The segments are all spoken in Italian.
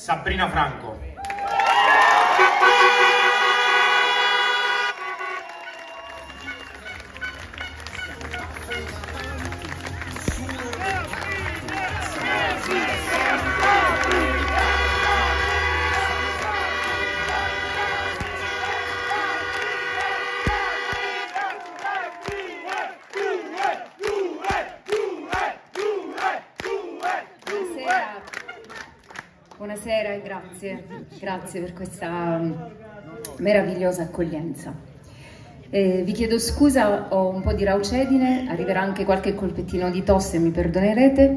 Sabrina Franco. Buonasera e grazie, grazie per questa mm, meravigliosa accoglienza. Eh, vi chiedo scusa, ho un po' di raucedine, arriverà anche qualche colpettino di tosse, mi perdonerete,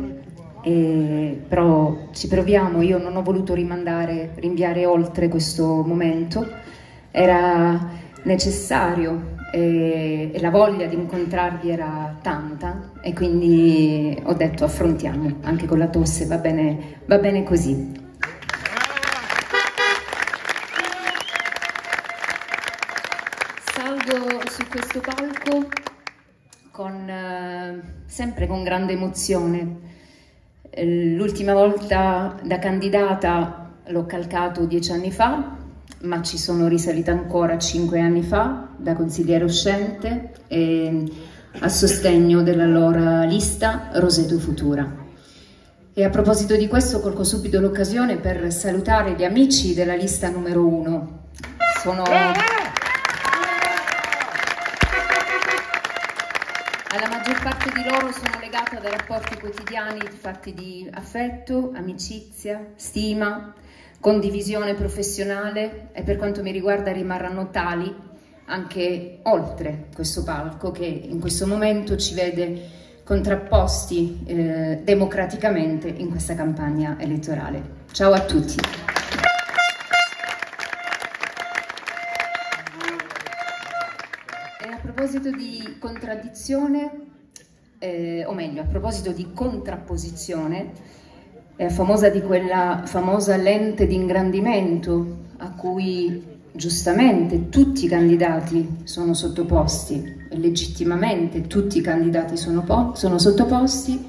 eh, però ci proviamo, io non ho voluto rimandare, rinviare oltre questo momento, era necessario e, e la voglia di incontrarvi era tanta e quindi ho detto affrontiamo, anche con la tosse va bene, va bene così. Su questo palco con, eh, sempre con grande emozione. Eh, l'ultima volta da candidata l'ho calcato dieci anni fa, ma ci sono risalita ancora cinque anni fa da consigliere uscente e a sostegno dell'allora lista Roseto Futura. E a proposito di questo colgo subito l'occasione per salutare gli amici della lista numero uno. Sono... Alla maggior parte di loro sono legata da rapporti quotidiani fatti di affetto, amicizia, stima, condivisione professionale e per quanto mi riguarda rimarranno tali anche oltre questo palco che in questo momento ci vede contrapposti eh, democraticamente in questa campagna elettorale. Ciao a tutti. Proposito di contraddizione, eh, o meglio, a proposito di contrapposizione, è famosa di quella famosa lente di ingrandimento a cui giustamente tutti i candidati sono sottoposti legittimamente tutti i candidati sono, sono sottoposti,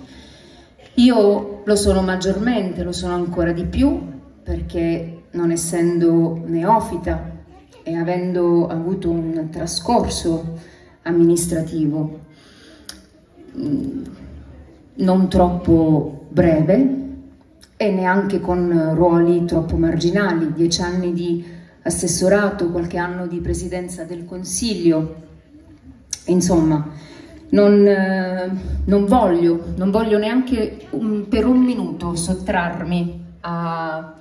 io lo sono maggiormente, lo sono ancora di più perché non essendo neofita e avendo avuto un trascorso amministrativo mm, non troppo breve e neanche con ruoli troppo marginali, dieci anni di assessorato, qualche anno di presidenza del Consiglio, insomma, non, eh, non, voglio, non voglio neanche un, per un minuto sottrarmi a,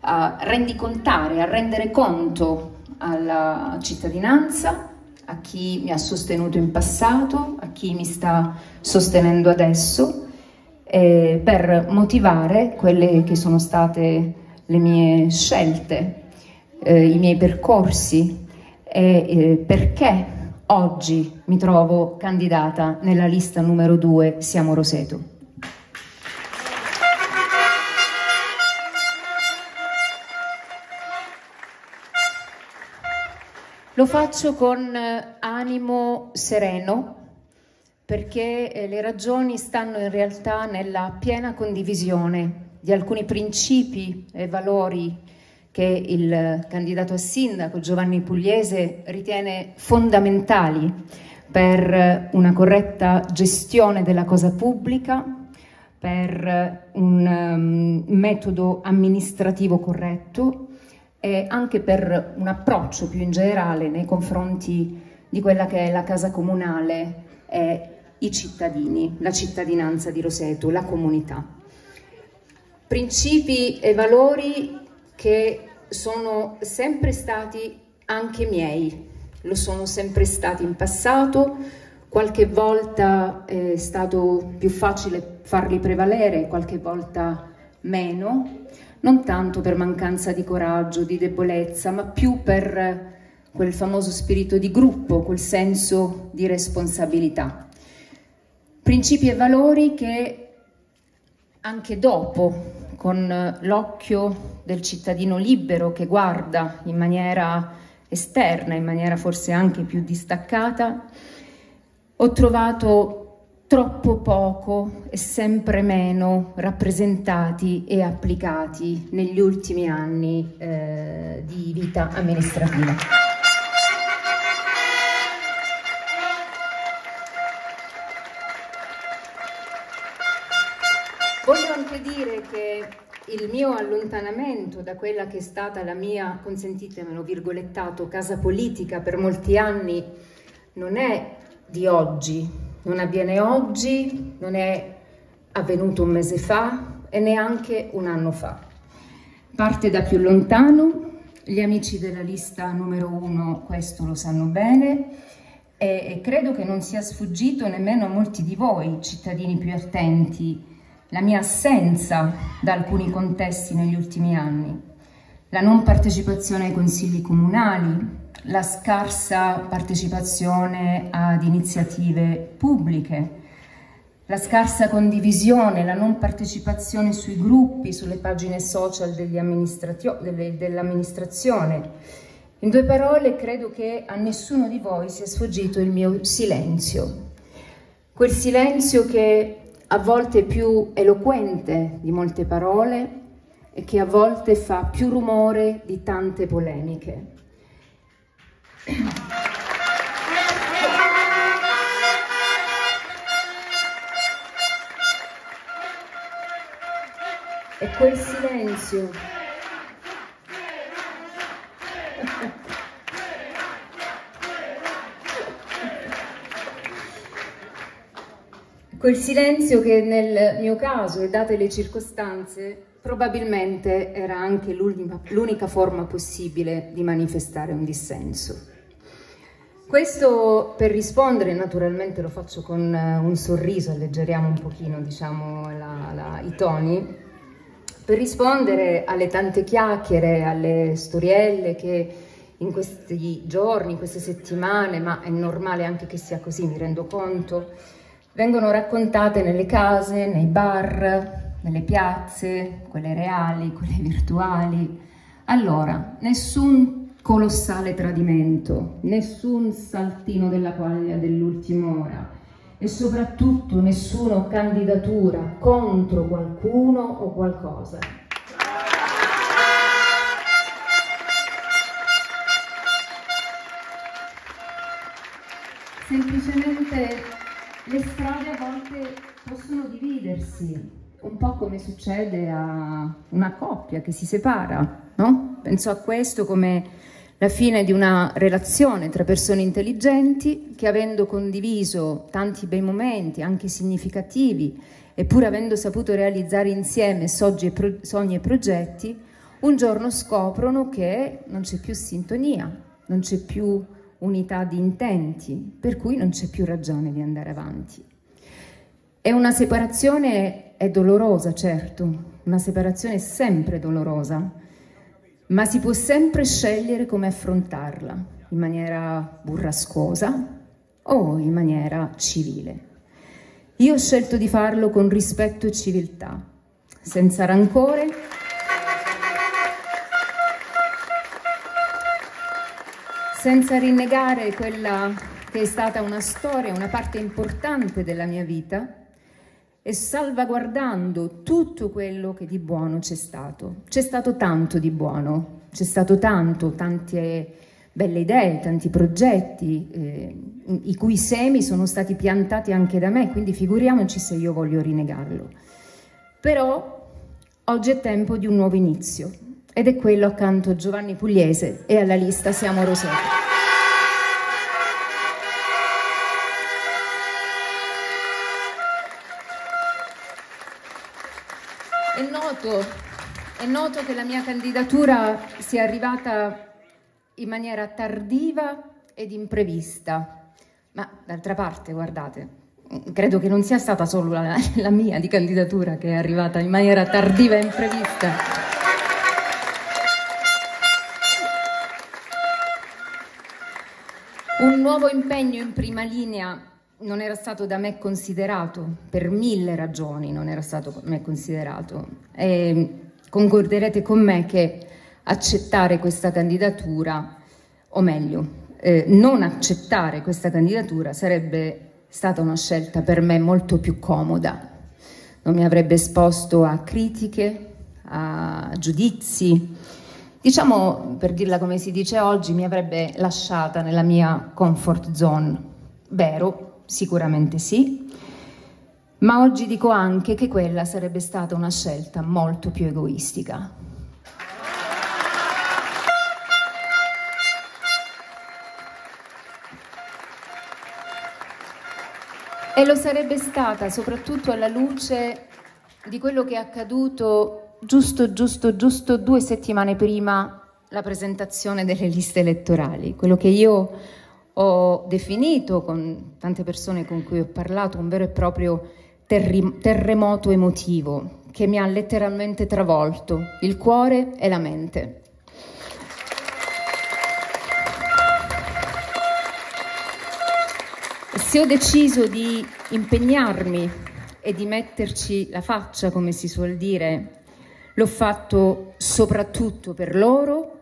a rendicontare, a rendere conto alla cittadinanza a chi mi ha sostenuto in passato, a chi mi sta sostenendo adesso, eh, per motivare quelle che sono state le mie scelte, eh, i miei percorsi e eh, perché oggi mi trovo candidata nella lista numero 2 Siamo Roseto. Lo faccio con eh, animo sereno perché eh, le ragioni stanno in realtà nella piena condivisione di alcuni principi e valori che il candidato a sindaco Giovanni Pugliese ritiene fondamentali per una corretta gestione della cosa pubblica, per un um, metodo amministrativo corretto e anche per un approccio più in generale nei confronti di quella che è la casa comunale e i cittadini, la cittadinanza di Roseto, la comunità. Principi e valori che sono sempre stati anche miei, lo sono sempre stati in passato, qualche volta è stato più facile farli prevalere, qualche volta meno, non tanto per mancanza di coraggio, di debolezza, ma più per quel famoso spirito di gruppo, quel senso di responsabilità. Principi e valori che anche dopo, con l'occhio del cittadino libero che guarda in maniera esterna, in maniera forse anche più distaccata, ho trovato troppo poco e sempre meno rappresentati e applicati negli ultimi anni eh, di vita amministrativa. Voglio anche dire che il mio allontanamento da quella che è stata la mia, consentitemelo, virgolettato, casa politica per molti anni non è di oggi, non avviene oggi, non è avvenuto un mese fa e neanche un anno fa. Parte da più lontano, gli amici della lista numero uno questo lo sanno bene e, e credo che non sia sfuggito nemmeno a molti di voi, cittadini più attenti, la mia assenza da alcuni contesti negli ultimi anni, la non partecipazione ai consigli comunali, la scarsa partecipazione ad iniziative pubbliche, la scarsa condivisione, la non partecipazione sui gruppi, sulle pagine social dell'amministrazione. In due parole, credo che a nessuno di voi sia sfuggito il mio silenzio. Quel silenzio che a volte è più eloquente di molte parole e che a volte fa più rumore di tante polemiche. E quel silenzio quel silenzio che nel mio caso e date le circostanze probabilmente era anche l'unica forma possibile di manifestare un dissenso. Questo per rispondere, naturalmente lo faccio con eh, un sorriso, alleggeriamo un pochino diciamo, la, la, i toni, per rispondere alle tante chiacchiere, alle storielle che in questi giorni, in queste settimane, ma è normale anche che sia così, mi rendo conto, vengono raccontate nelle case, nei bar, nelle piazze, quelle reali, quelle virtuali. Allora, nessun colossale tradimento, nessun saltino della quaglia dell'ultima ora e soprattutto nessuna candidatura contro qualcuno o qualcosa. Semplicemente le strade a volte possono dividersi, un po' come succede a una coppia che si separa, no? Penso a questo come la fine di una relazione tra persone intelligenti che avendo condiviso tanti bei momenti, anche significativi, eppure avendo saputo realizzare insieme sogni e progetti, un giorno scoprono che non c'è più sintonia, non c'è più unità di intenti, per cui non c'è più ragione di andare avanti. E una separazione è dolorosa, certo, una separazione è sempre dolorosa, ma si può sempre scegliere come affrontarla, in maniera burrascosa o in maniera civile. Io ho scelto di farlo con rispetto e civiltà, senza rancore, senza rinnegare quella che è stata una storia, una parte importante della mia vita, e salvaguardando tutto quello che di buono c'è stato. C'è stato tanto di buono, c'è stato tanto, tante belle idee, tanti progetti, eh, i cui semi sono stati piantati anche da me, quindi figuriamoci se io voglio rinegarlo. Però oggi è tempo di un nuovo inizio ed è quello accanto Giovanni Pugliese e alla lista Siamo Rosetti. È noto, è noto che la mia candidatura sia arrivata in maniera tardiva ed imprevista, ma d'altra parte, guardate, credo che non sia stata solo la, la mia di candidatura che è arrivata in maniera tardiva e imprevista. Un nuovo impegno in prima linea non era stato da me considerato, per mille ragioni non era stato da me considerato. E concorderete con me che accettare questa candidatura, o meglio, eh, non accettare questa candidatura sarebbe stata una scelta per me molto più comoda. Non mi avrebbe esposto a critiche, a giudizi. Diciamo, per dirla come si dice oggi, mi avrebbe lasciata nella mia comfort zone. Vero, sicuramente sì, ma oggi dico anche che quella sarebbe stata una scelta molto più egoistica. E lo sarebbe stata soprattutto alla luce di quello che è accaduto giusto, giusto, giusto due settimane prima la presentazione delle liste elettorali, quello che io ho definito con tante persone con cui ho parlato un vero e proprio terri- terremoto emotivo che mi ha letteralmente travolto il cuore e la mente. Se ho deciso di impegnarmi e di metterci la faccia, come si suol dire, l'ho fatto soprattutto per loro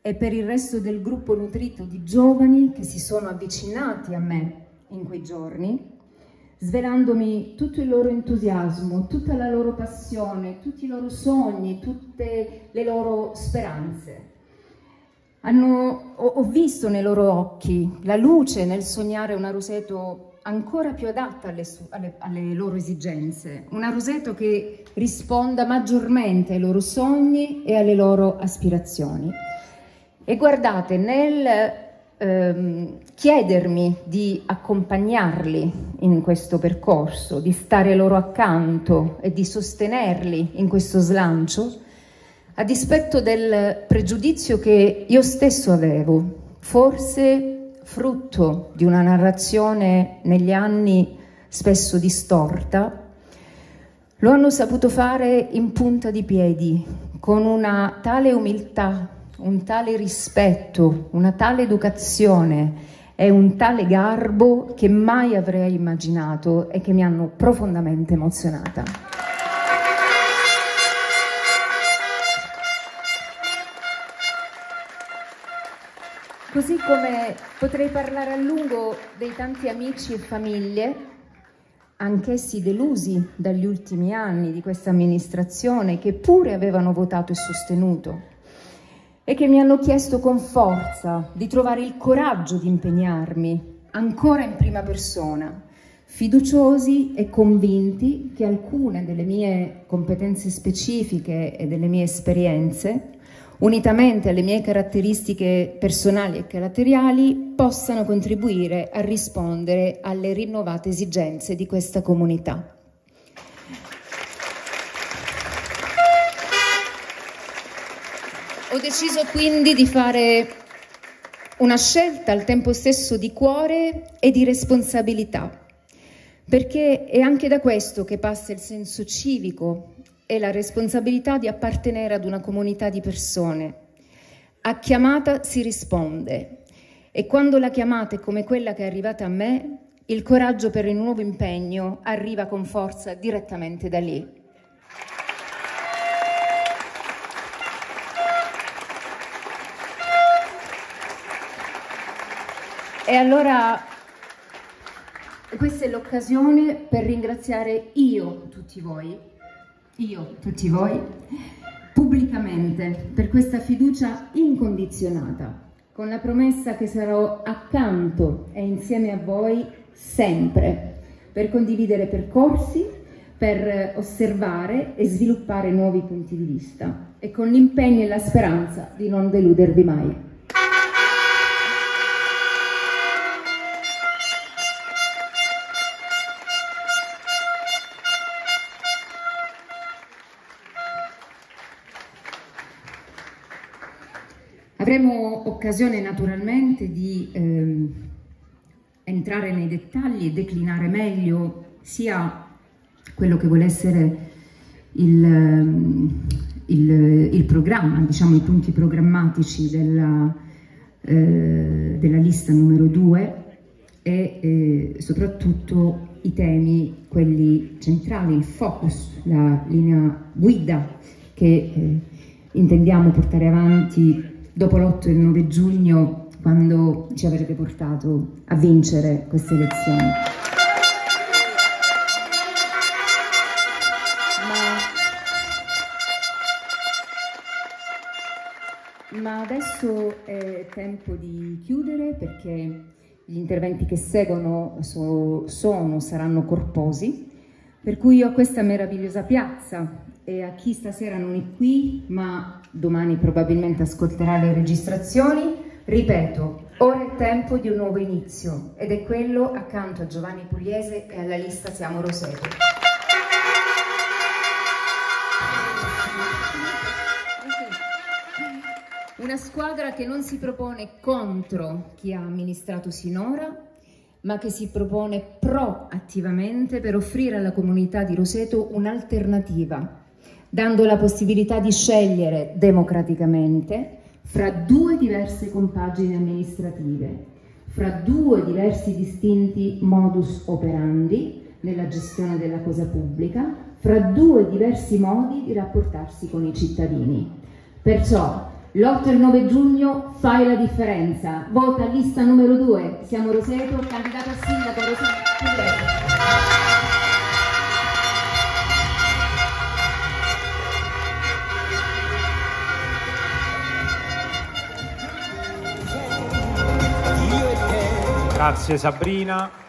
e per il resto del gruppo nutrito di giovani che si sono avvicinati a me in quei giorni svelandomi tutto il loro entusiasmo, tutta la loro passione, tutti i loro sogni, tutte le loro speranze. Hanno, ho, ho, visto nei loro occhi la luce nel sognare una Roseto ancora più adatta alle, alle, alle loro esigenze, una Roseto che risponda maggiormente ai loro sogni e alle loro aspirazioni. E guardate, nel ehm, chiedermi di accompagnarli in questo percorso, di stare loro accanto e di sostenerli in questo slancio, a dispetto del pregiudizio che io stesso avevo, forse frutto di una narrazione negli anni spesso distorta, lo hanno saputo fare in punta di piedi, con una tale umiltà un tale rispetto, una tale educazione e un tale garbo che mai avrei immaginato e che mi hanno profondamente emozionata. Così come potrei parlare a lungo dei tanti amici e famiglie, anch'essi delusi dagli ultimi anni di questa amministrazione, che pure avevano votato e sostenuto e che mi hanno chiesto con forza di trovare il coraggio di impegnarmi ancora in prima persona, fiduciosi e convinti che alcune delle mie competenze specifiche e delle mie esperienze, unitamente alle mie caratteristiche personali e caratteriali, possano contribuire a rispondere alle rinnovate esigenze di questa comunità. Ho deciso quindi di fare una scelta al tempo stesso di cuore e di responsabilità, perché è anche da questo che passa il senso civico e la responsabilità di appartenere ad una comunità di persone. A chiamata si risponde e quando la chiamata è come quella che è arrivata a me, il coraggio per il nuovo impegno arriva con forza direttamente da lì. E allora questa è l'occasione per ringraziare io tutti voi, io tutti voi, pubblicamente per questa fiducia incondizionata, con la promessa che sarò accanto e insieme a voi sempre, per condividere percorsi, per osservare e sviluppare nuovi punti di vista e con l'impegno e la speranza di non deludervi mai. Occasione naturalmente di ehm, entrare nei dettagli e declinare meglio sia quello che vuole essere il, ehm, il, il programma, diciamo i punti programmatici della, eh, della lista numero 2 e eh, soprattutto i temi, quelli centrali, il focus, la linea guida che eh, intendiamo portare avanti dopo l'8 e il 9 giugno quando ci avrete portato a vincere queste elezioni. Ma, ma adesso è tempo di chiudere perché gli interventi che seguono so, sono, saranno corposi, per cui io a questa meravigliosa piazza e a chi stasera non è qui, ma domani probabilmente ascolterà le registrazioni, ripeto, ora è tempo di un nuovo inizio ed è quello accanto a Giovanni Pugliese e alla lista Siamo Roseto. Una squadra che non si propone contro chi ha amministrato sinora, ma che si propone proattivamente per offrire alla comunità di Roseto un'alternativa dando la possibilità di scegliere democraticamente fra due diverse compagini amministrative, fra due diversi distinti modus operandi nella gestione della cosa pubblica, fra due diversi modi di rapportarsi con i cittadini. Perciò l'8 e il 9 giugno fai la differenza, vota lista numero 2, siamo Roseto, candidato a sindaco Roseto. Grazie Sabrina.